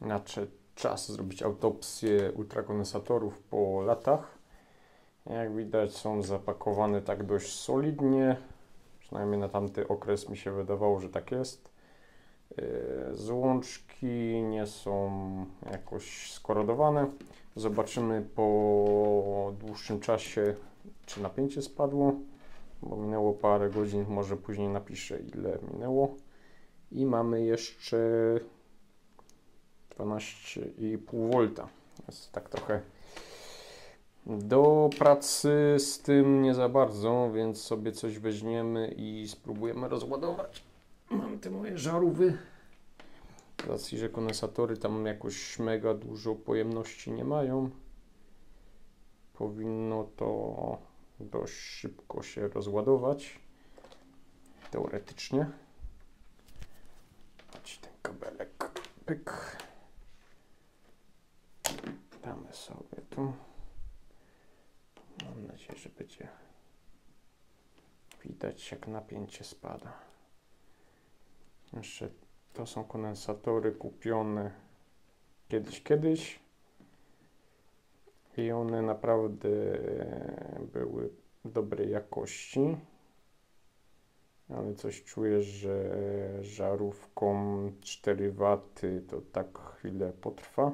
Nadszedł czas zrobić autopsję ultrakondensatorów po latach. Jak widać są zapakowane tak dość solidnie. Przynajmniej na tamty okres mi się wydawało, że tak jest. Yy, złączki nie są jakoś skorodowane. Zobaczymy po dłuższym czasie, czy napięcie spadło, bo minęło parę godzin, może później napiszę ile minęło. I mamy jeszcze 12,5 V. Jest tak trochę do pracy z tym nie za bardzo, więc sobie coś weźmiemy i spróbujemy rozładować. Mam te moje żarówy. Z że kondensatory tam jakoś mega dużo pojemności nie mają, powinno to dość szybko się rozładować. Teoretycznie. Chodź ten kabelek. Pyk. Damy sobie tu. Mam nadzieję, że będzie widać jak napięcie spada. Jeszcze to są kondensatory kupione kiedyś, kiedyś. I one naprawdę były dobrej jakości. Ale coś czuję, że żarówką 4 W to tak chwilę potrwa.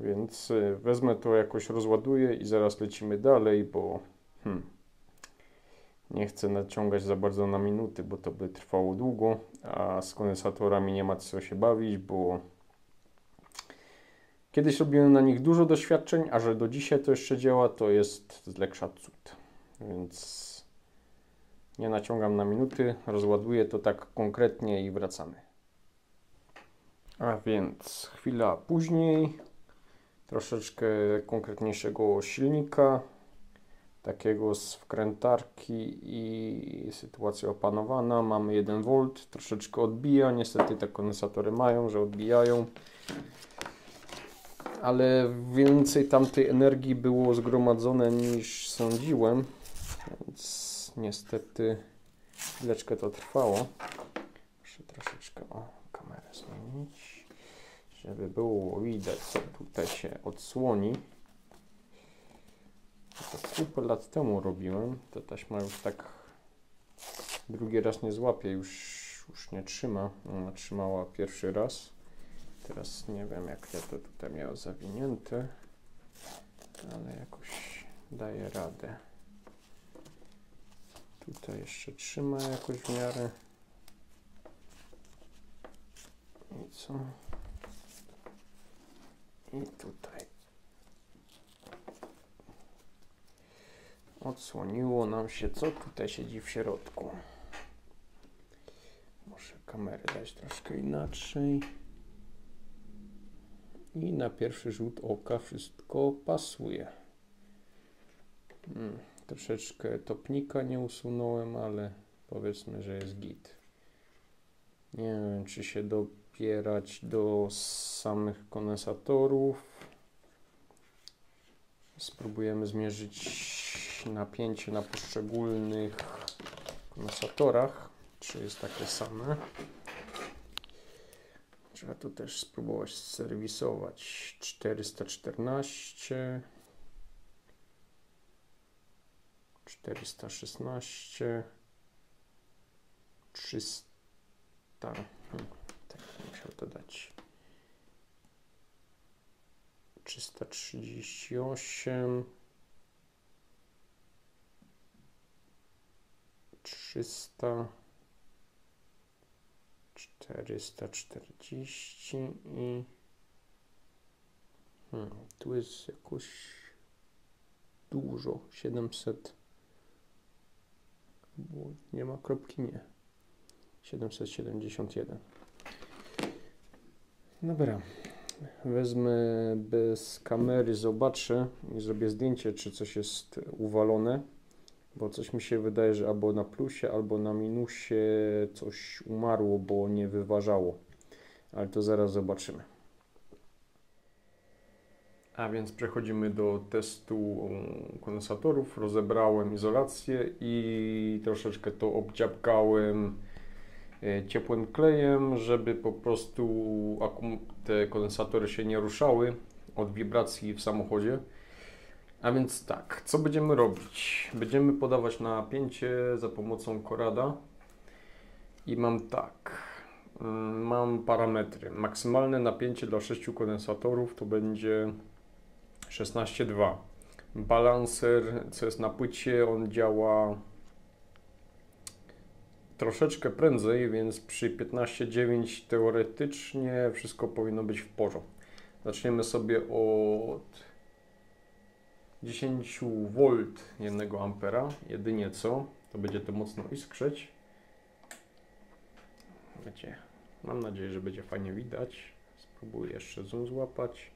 Więc y, wezmę to jakoś rozładuję i zaraz lecimy dalej, bo hmm, nie chcę naciągać za bardzo na minuty, bo to by trwało długo, a z kondensatorami nie ma co się bawić, bo kiedyś robiłem na nich dużo doświadczeń, a że do dzisiaj to jeszcze działa, to jest z cud. Więc nie naciągam na minuty, rozładuję to tak konkretnie i wracamy. A więc chwila później troszeczkę konkretniejszego silnika, takiego z wkrętarki i sytuacja opanowana. Mamy 1 V, troszeczkę odbija, niestety te kondensatory mają, że odbijają. Ale więcej tamtej energii było zgromadzone niż sądziłem, więc niestety chwileczkę to trwało. Muszę troszeczkę o kamerę zmienić żeby było widać, co tutaj się odsłoni. To kupę lat temu robiłem. Ta taśma już tak drugi raz nie złapie, już, już nie trzyma. Ona trzymała pierwszy raz. Teraz nie wiem, jak ja to tutaj miał zawinięte, ale jakoś daje radę. Tutaj jeszcze trzyma jakoś w miarę. I co? I tutaj odsłoniło nam się, co tutaj siedzi w środku. Muszę kamerę dać troszkę inaczej. I na pierwszy rzut oka wszystko pasuje. Hmm, troszeczkę topnika nie usunąłem, ale powiedzmy, że jest git. Nie wiem, czy się do opierać do samych kondensatorów. Spróbujemy zmierzyć napięcie na poszczególnych kondensatorach, czy jest takie same. Trzeba tu też spróbować serwisować 414 416 300 musiał to dać. 338 300 440 i hmm, tu jest jakoś dużo. 700 bo nie ma kropki nie. 771 Dobra. Wezmę bez kamery, zobaczę i zrobię zdjęcie, czy coś jest uwalone, bo coś mi się wydaje, że albo na plusie, albo na minusie coś umarło, bo nie wyważało. Ale to zaraz zobaczymy. A więc przechodzimy do testu kondensatorów. Rozebrałem izolację i troszeczkę to obdziabkałem e, ciepłym klejem, żeby po prostu te kondensatory się nie ruszały od wibracji w samochodzie. A więc tak, co będziemy robić? Będziemy podawać napięcie za pomocą korada i mam tak, mm, mam parametry. Maksymalne napięcie dla 6 kondensatorów to będzie 16,2. Balancer, co jest na płycie, on działa troszeczkę prędzej, więc przy 15,9 teoretycznie wszystko powinno być w porządku. Zaczniemy sobie od 10 V 1 ampera, jedynie co, to będzie to mocno iskrzeć. Wiecie, mam nadzieję, że będzie fajnie widać. Spróbuję jeszcze zoom złapać.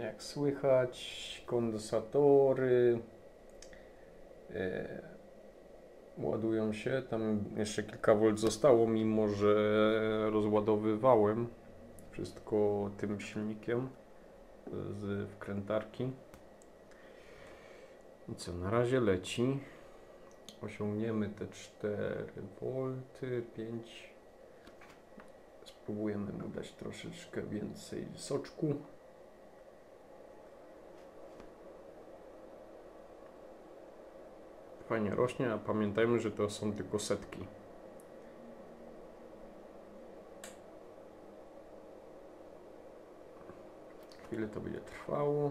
Jak słychać, kondensatory e, ładują się. Tam jeszcze kilka volt zostało, mimo że rozładowywałem wszystko tym silnikiem z wkrętarki. I co, na razie leci. Osiągniemy te 4 V, 5. Spróbujemy mu dać troszeczkę więcej soczku. Fajnie rośnie, a pamiętajmy, że to są tylko setki. chwilę to będzie trwało.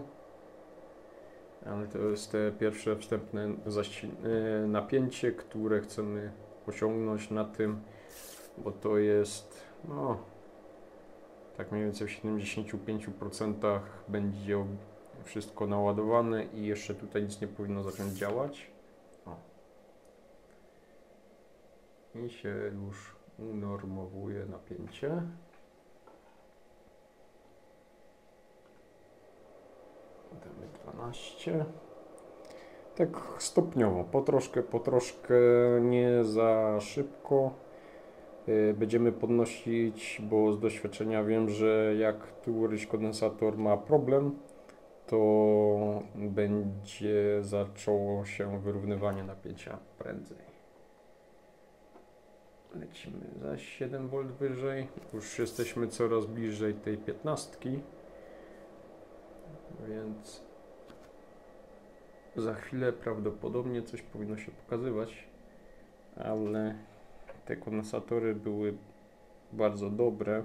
Ale to jest te pierwsze wstępne e, napięcie, które chcemy osiągnąć na tym, bo to jest no tak mniej więcej w 75% będzie wszystko naładowane i jeszcze tutaj nic nie powinno zacząć działać. O. I się już unormowuje napięcie. Damy 12. Tak stopniowo, po troszkę, po troszkę, nie za szybko. Y, będziemy podnosić, bo z doświadczenia wiem, że jak któryś kondensator ma problem, to będzie zaczęło się wyrównywanie napięcia prędzej. Lecimy za 7 V wyżej. Już jesteśmy coraz bliżej tej 15 więc za chwilę prawdopodobnie coś powinno się pokazywać, ale te kondensatory były bardzo dobre.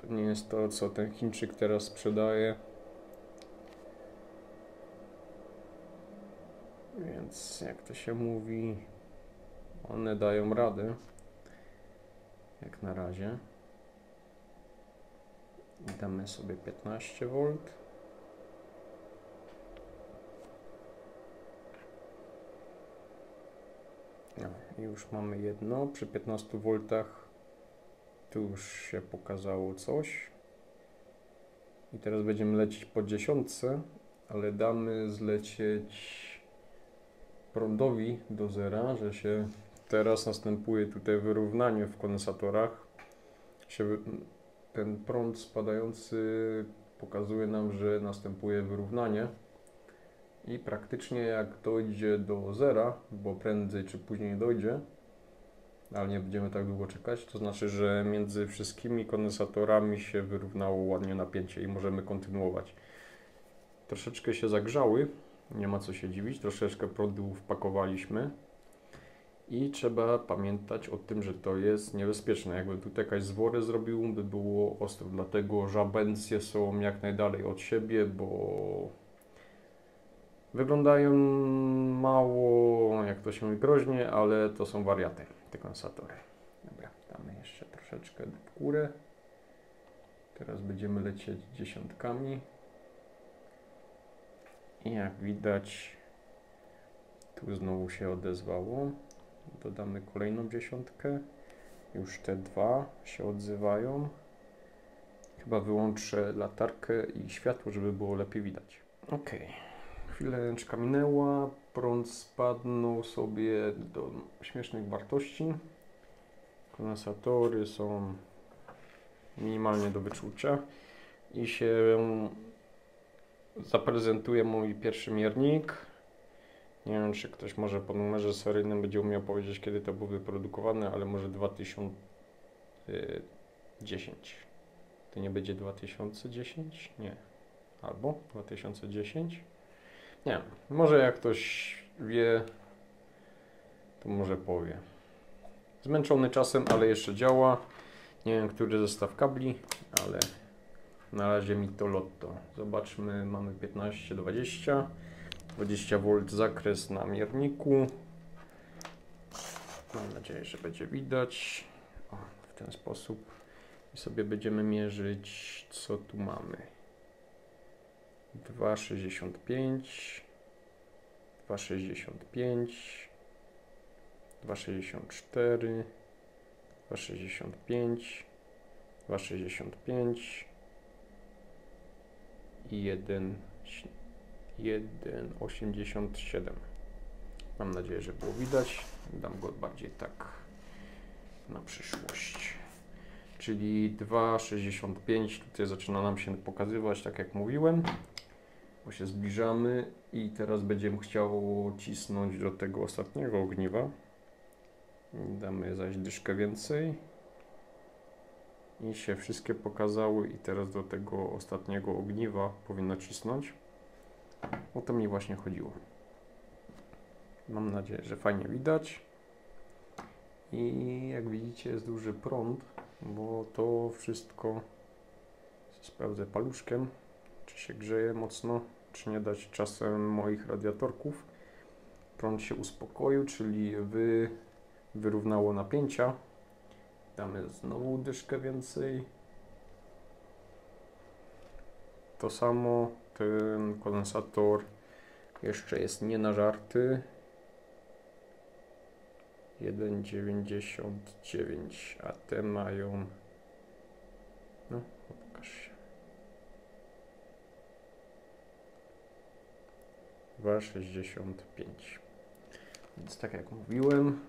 To nie jest to, co ten Chińczyk teraz sprzedaje. Więc jak to się mówi, one dają radę. Jak na razie. Damy sobie 15 V. No, już mamy jedno. Przy 15 V tu już się pokazało coś. I teraz będziemy lecieć po dziesiątce, ale damy zlecieć prądowi do zera, że się teraz następuje tutaj wyrównanie w kondensatorach. Ten prąd spadający pokazuje nam, że następuje wyrównanie i praktycznie jak dojdzie do zera, bo prędzej czy później dojdzie, ale nie będziemy tak długo czekać, to znaczy, że między wszystkimi kondensatorami się wyrównało ładnie napięcie i możemy kontynuować. Troszeczkę się zagrzały, nie ma co się dziwić, troszeczkę prądu wpakowaliśmy. I trzeba pamiętać o tym, że to jest niebezpieczne. Jakby tutaj jakaś zwory zrobił, by było ostro. Dlatego żabencje są jak najdalej od siebie, bo wyglądają mało, jak to się mówi, groźnie, ale to są wariaty, te konsatory. Dobra, damy jeszcze troszeczkę w górę. Teraz będziemy lecieć dziesiątkami. I jak widać, tu znowu się odezwało dodamy kolejną dziesiątkę. Już te dwa się odzywają. Chyba wyłączę latarkę i światło, żeby było lepiej widać. Ok, chwileczka minęła, prąd spadnął sobie do śmiesznych wartości. Kondensatory są minimalnie do wyczucia i się zaprezentuję mój pierwszy miernik. Nie wiem, czy ktoś może po numerze seryjnym będzie umiał powiedzieć, kiedy to był wyprodukowany, ale może 2010. To nie będzie 2010? Nie. Albo 2010? Nie wiem. Może jak ktoś wie, to może powie. Zmęczony czasem, ale jeszcze działa. Nie wiem, który zestaw kabli, ale na razie mi to lotto. Zobaczmy, mamy 15, 20. 20 V zakres na mierniku. Mam nadzieję, że będzie widać. O, w ten sposób. I sobie będziemy mierzyć, co tu mamy. 2,65 2,65 2,64 2,65 2,65 i 1 1,87 mam nadzieję, że było widać. Dam go bardziej tak na przyszłość. Czyli 2,65 tutaj zaczyna nam się pokazywać tak jak mówiłem bo się zbliżamy i teraz będziemy chciało cisnąć do tego ostatniego ogniwa. Damy zaś dyszkę więcej. I się wszystkie pokazały i teraz do tego ostatniego ogniwa powinno cisnąć o to mi właśnie chodziło. Mam nadzieję, że fajnie widać. I jak widzicie jest duży prąd bo to wszystko sprawdzę paluszkiem. Czy się grzeje mocno czy nie dać czasem moich radiatorków. Prąd się uspokoił, czyli wy, wyrównało napięcia. Damy znowu dyszkę więcej. To samo ten kondensator jeszcze jest nie na żarty 1,99 a te mają no pokaż się. 2,65 więc tak jak mówiłem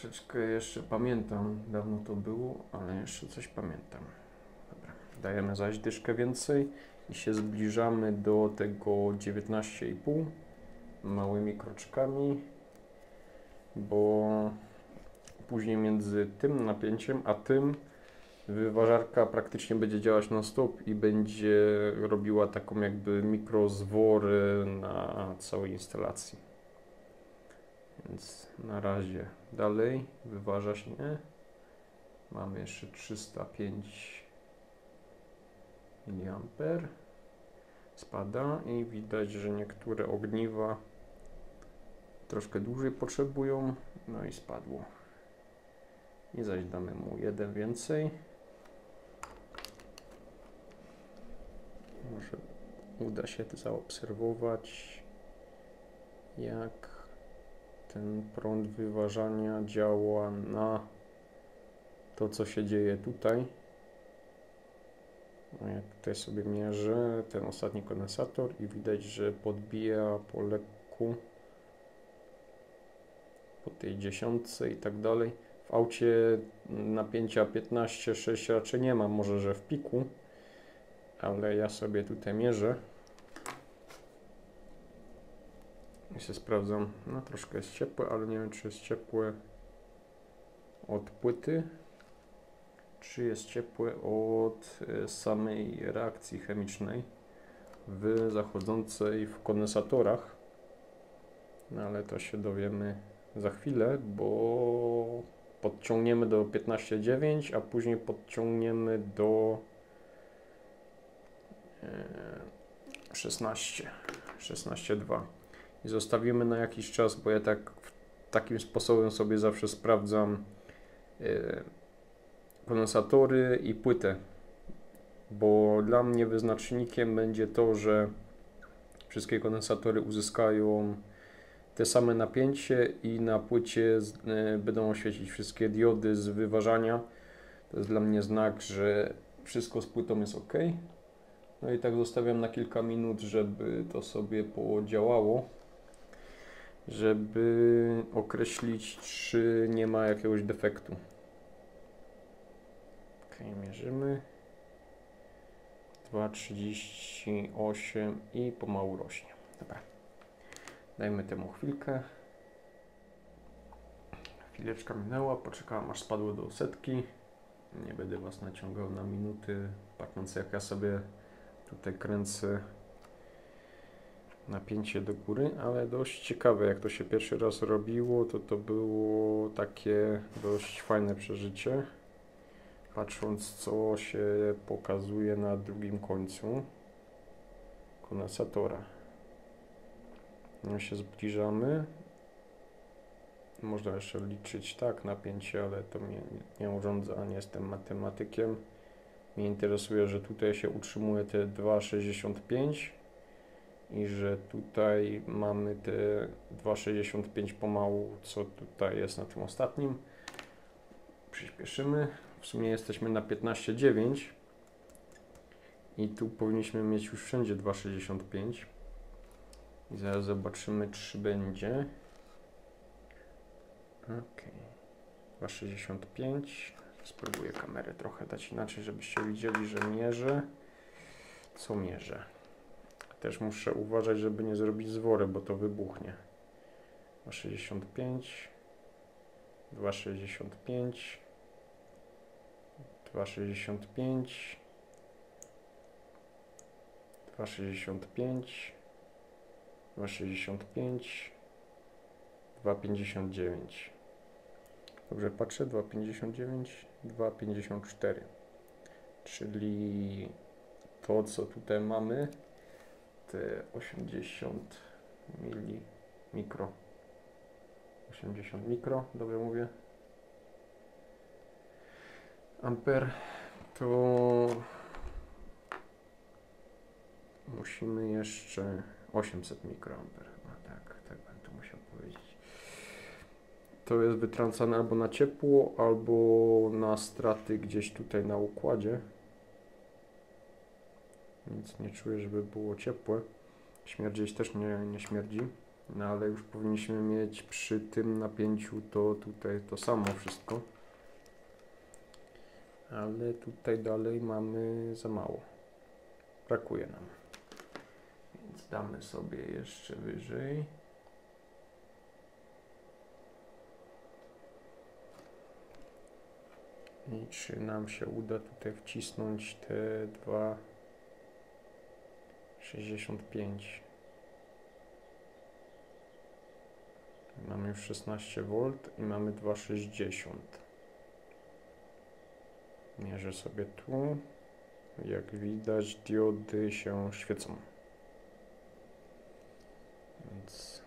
troszeczkę jeszcze pamiętam dawno to było, ale jeszcze coś pamiętam. Dajemy zaś dyszkę więcej i się zbliżamy do tego 19,5 małymi kroczkami bo później między tym napięciem a tym wyważarka praktycznie będzie działać non stop i będzie robiła taką jakby mikrozwory na całej instalacji. Więc na razie dalej wyważa się. Mamy jeszcze 305 mA. Spada i widać, że niektóre ogniwa troszkę dłużej potrzebują. No i spadło. I zaś damy mu jeden więcej. Może uda się zaobserwować, jak ten prąd wyważania działa na to, co się dzieje tutaj. Jak tutaj sobie mierzę ten ostatni kondensator i widać, że podbija po lekku po tej dziesiątce i tak dalej. W aucie napięcia 15-6 raczej nie ma, może że w piku, ale ja sobie tutaj mierzę i się sprawdzam. No troszkę jest ciepłe, ale nie wiem czy jest ciepłe od płyty, czy jest ciepłe od e, samej reakcji chemicznej w zachodzącej w kondensatorach. No ale to się dowiemy za chwilę, bo podciągniemy do 15,9, a później podciągniemy do 16, e, 16,2 i zostawimy na jakiś czas, bo ja tak takim sposobem sobie zawsze sprawdzam yy, kondensatory i płytę, bo dla mnie wyznacznikiem będzie to, że wszystkie kondensatory uzyskają te same napięcie i na płycie yy, będą oświecić wszystkie diody z wyważania. To jest dla mnie znak, że wszystko z płytą jest ok. No i tak zostawiam na kilka minut, żeby to sobie podziałało żeby określić, czy nie ma jakiegoś defektu. Ok, mierzymy. 2,38 i pomału rośnie. Dobra. Dajmy temu chwilkę. Chwileczka minęła, poczekałam aż spadło do setki. Nie będę Was naciągał na minuty, patrząc jak ja sobie tutaj kręcę napięcie do góry, ale dość ciekawe jak to się pierwszy raz robiło, to to było takie dość fajne przeżycie. Patrząc co się pokazuje na drugim końcu kondensatora. No się zbliżamy. Można jeszcze liczyć tak napięcie, ale to mnie nie urządza, nie jestem matematykiem. Mnie interesuje, że tutaj się utrzymuje te 2,65 i że tutaj mamy te 2,65 pomału, co tutaj jest na tym ostatnim. Przyspieszymy. W sumie jesteśmy na 15,9 i tu powinniśmy mieć już wszędzie 2,65 i zaraz zobaczymy, czy będzie. Ok. 2,65. Spróbuję kamerę trochę dać inaczej, żebyście widzieli, że mierzę. Co mierzę? Też muszę uważać, żeby nie zrobić zwory, bo to wybuchnie. 2,65 2,65 2,65 2,65 2,65 2,59 Dobrze patrzę, 2,59 2,54 czyli to co tutaj mamy te 80 mili mikro. 80 mikro, dobrze mówię amper to musimy jeszcze 800 mikroamper chyba, tak, tak to musiał powiedzieć. To jest wytrącane albo na ciepło, albo na straty gdzieś tutaj na układzie. Nic nie czuję, żeby było ciepłe. Śmierdzieć też nie, nie śmierdzi. No ale już powinniśmy mieć przy tym napięciu to tutaj to samo wszystko. Ale tutaj dalej mamy za mało. Brakuje nam. Więc damy sobie jeszcze wyżej. I czy nam się uda tutaj wcisnąć te dwa 65 mamy już 16 V i mamy 2,60 mierzę sobie tu. Jak widać diody się świecą. Więc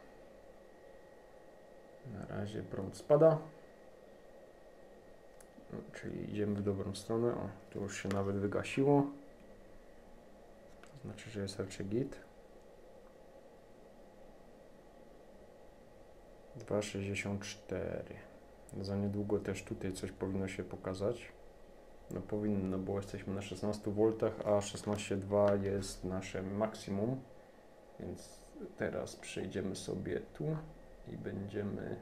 na razie prąd spada. Czyli idziemy w dobrą stronę. O, tu już się nawet wygasiło. Znaczy, że jest raczej git. 2,64 Za niedługo też tutaj coś powinno się pokazać. No powinno, bo jesteśmy na 16 V, a 16,2 jest nasze maksimum. Więc teraz przejdziemy sobie tu i będziemy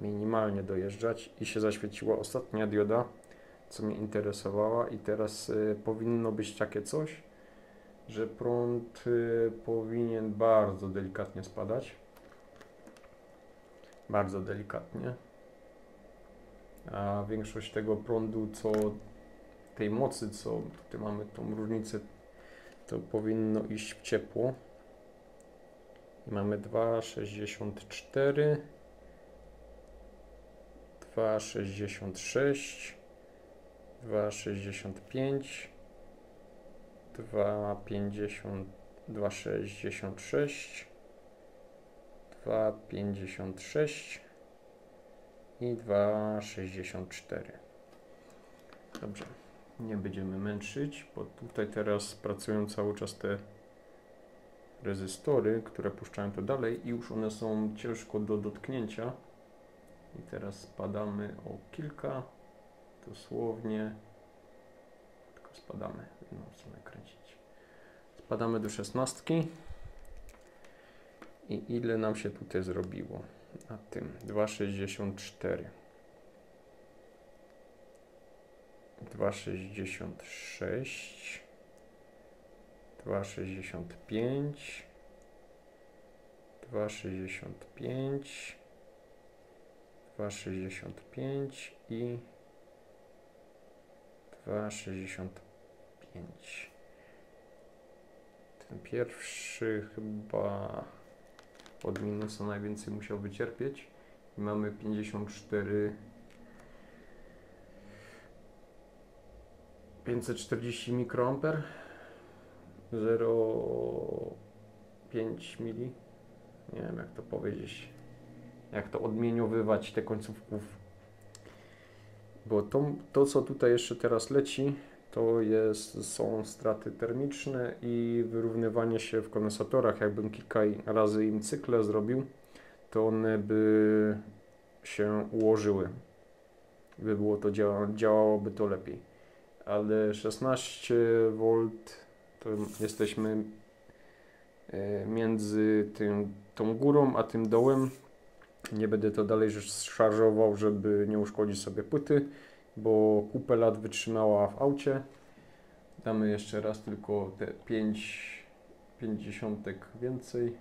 minimalnie dojeżdżać i się zaświeciła ostatnia dioda, co mnie interesowała i teraz y, powinno być takie coś, że prąd y, powinien bardzo delikatnie spadać. Bardzo delikatnie. A większość tego prądu, co tej mocy, co tutaj mamy tą różnicę, to powinno iść w ciepło. Mamy 2,64 2,66 2,65 2,50 2,66 2,56 i 2,64 Dobrze, nie będziemy męczyć, bo tutaj teraz pracują cały czas te rezystory, które puszczają to dalej i już one są ciężko do dotknięcia. I teraz spadamy o kilka dosłownie. Tylko spadamy jedną stronę kręcić. Spadamy do szesnastki. I ile nam się tutaj zrobiło na tym. 2,64 2,66 2,65 2,65 2,65 i 2,65 ten pierwszy chyba od minusa najwięcej musiał wycierpieć. I mamy 54 540 mikroamper 0,5 mili. Nie wiem jak to powiedzieć jak to odmieniowywać te końcówków. Bo to, to co tutaj jeszcze teraz leci to jest, są straty termiczne i wyrównywanie się w kondensatorach jakbym kilka razy im cykle zrobił to one by się ułożyły. By było to działa, działałoby to lepiej. Ale 16 V to jesteśmy e, między tym, tą górą a tym dołem. Nie będę to dalej szarżował, żeby nie uszkodzić sobie płyty, bo kupę lat wytrzymała w aucie. Damy jeszcze raz tylko te 5 pięćdziesiątek więcej.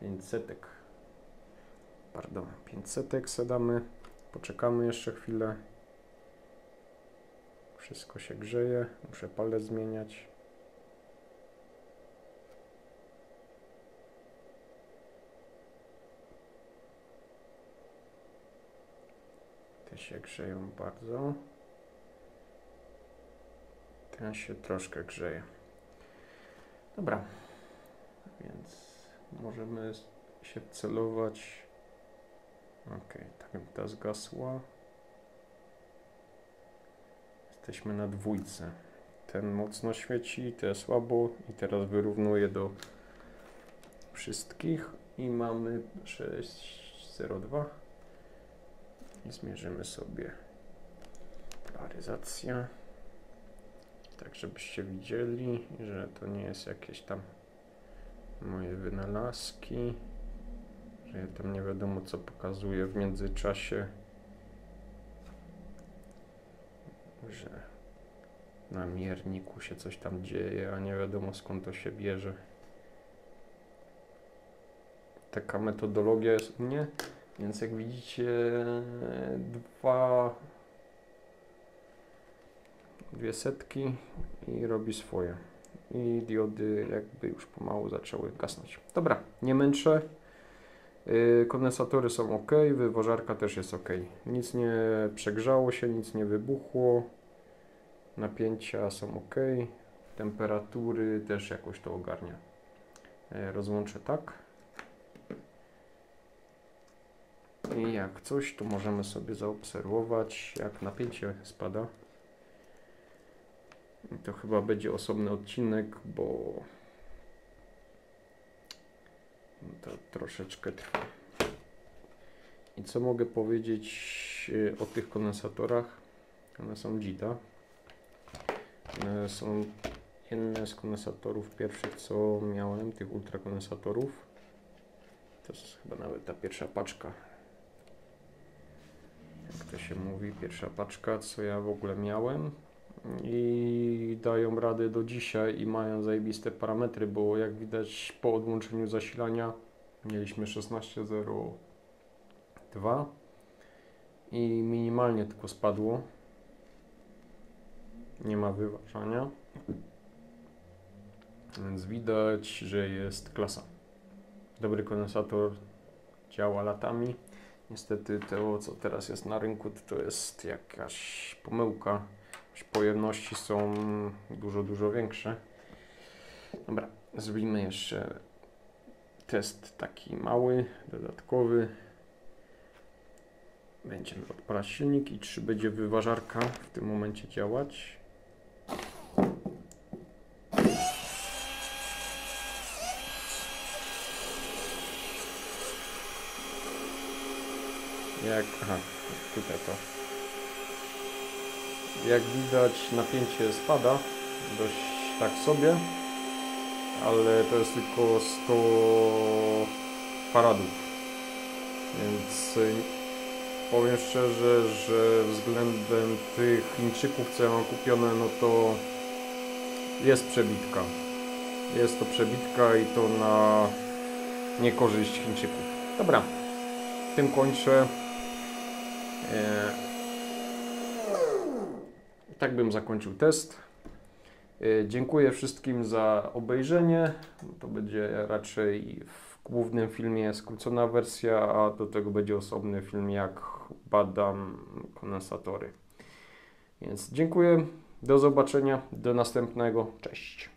500. Pardon, 500 sedamy. Poczekamy jeszcze chwilę. Wszystko się grzeje. Muszę palec zmieniać. Się grzeją bardzo. Ten się troszkę grzeje. Dobra. Więc możemy się celować. Ok, tak ta zgasła. Jesteśmy na dwójce. Ten mocno świeci, te słabo i teraz wyrównuję do wszystkich i mamy 6,02 i zmierzymy sobie polaryzację tak żebyście widzieli, że to nie jest jakieś tam moje wynalazki że ja tam nie wiadomo co pokazuje w międzyczasie że na mierniku się coś tam dzieje, a nie wiadomo skąd to się bierze. Taka metodologia jest u mnie, więc jak widzicie dwa dwie setki i robi swoje. I diody jakby już pomału zaczęły gasnąć. Dobra, nie męczę. Yy, kondensatory są ok, wywożarka też jest ok. Nic nie przegrzało się, nic nie wybuchło. Napięcia są ok. Temperatury też jakoś to ogarnia. Yy, rozłączę tak. I jak coś, to możemy sobie zaobserwować, jak napięcie spada. I to chyba będzie osobny odcinek, bo to troszeczkę trwa. I co mogę powiedzieć e, o tych kondensatorach? One są Gita. One są jedne z kondensatorów pierwszych, co miałem, tych ultrakondensatorów. To jest chyba nawet ta pierwsza paczka. Jak to się mówi, pierwsza paczka, co ja w ogóle miałem. I dają radę do dzisiaj i mają zajebiste parametry, bo jak widać po odłączeniu zasilania mieliśmy 16.02 i minimalnie tylko spadło. Nie ma wyważania. Więc widać, że jest klasa. Dobry kondensator działa latami. Niestety to, co teraz jest na rynku, to jest jakaś pomyłka. Pojemności są dużo, dużo większe. Dobra, zrobimy jeszcze test taki mały, dodatkowy. Będziemy odpalać silnik i czy będzie wyważarka w tym momencie działać. Jak, aha, tutaj to. Jak widać napięcie spada dość tak sobie ale to jest tylko 100 faradów. Więc y, powiem szczerze, że względem tych Chińczyków, co ja mam kupione, no to Jest przebitka. Jest to przebitka i to na niekorzyść Chińczyków. Dobra, tym kończę. E, tak bym zakończył test. E, dziękuję wszystkim za obejrzenie. To będzie raczej w głównym filmie skrócona wersja, a do tego będzie osobny film, jak badam kondensatory. Więc dziękuję. Do zobaczenia. Do następnego. Cześć.